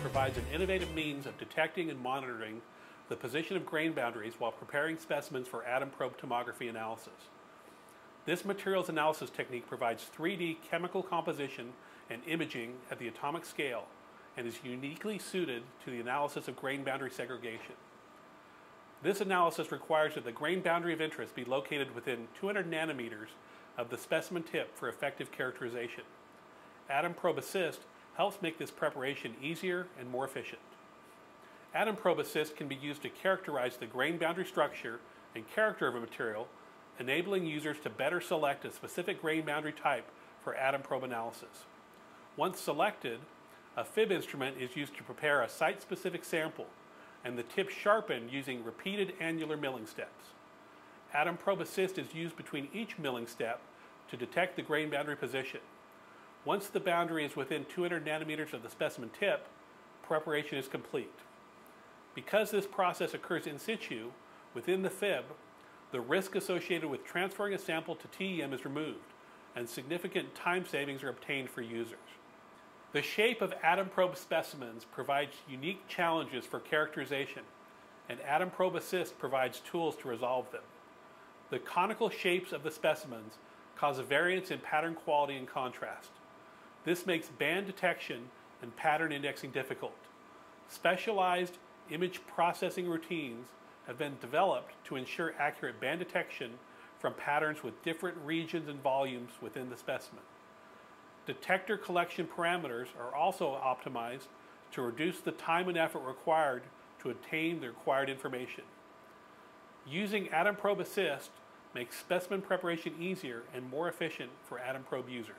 provides an innovative means of detecting and monitoring the position of grain boundaries while preparing specimens for atom probe tomography analysis. This materials analysis technique provides 3D chemical composition and imaging at the atomic scale and is uniquely suited to the analysis of grain boundary segregation. This analysis requires that the grain boundary of interest be located within 200 nanometers of the specimen tip for effective characterization. Atom Probe Assist helps make this preparation easier and more efficient. Atom Probe Assist can be used to characterize the grain boundary structure and character of a material, enabling users to better select a specific grain boundary type for atom probe analysis. Once selected, a FIB instrument is used to prepare a site-specific sample and the tip sharpened using repeated annular milling steps. Atom Probe Assist is used between each milling step to detect the grain boundary position. Once the boundary is within 200 nanometers of the specimen tip, preparation is complete. Because this process occurs in situ, within the FIB, the risk associated with transferring a sample to TEM is removed, and significant time savings are obtained for users. The shape of atom probe specimens provides unique challenges for characterization, and Atom Probe Assist provides tools to resolve them. The conical shapes of the specimens cause a variance in pattern quality and contrast. This makes band detection and pattern indexing difficult. Specialized image processing routines have been developed to ensure accurate band detection from patterns with different regions and volumes within the specimen. Detector collection parameters are also optimized to reduce the time and effort required to obtain the required information. Using Atom Probe Assist makes specimen preparation easier and more efficient for Atom Probe users.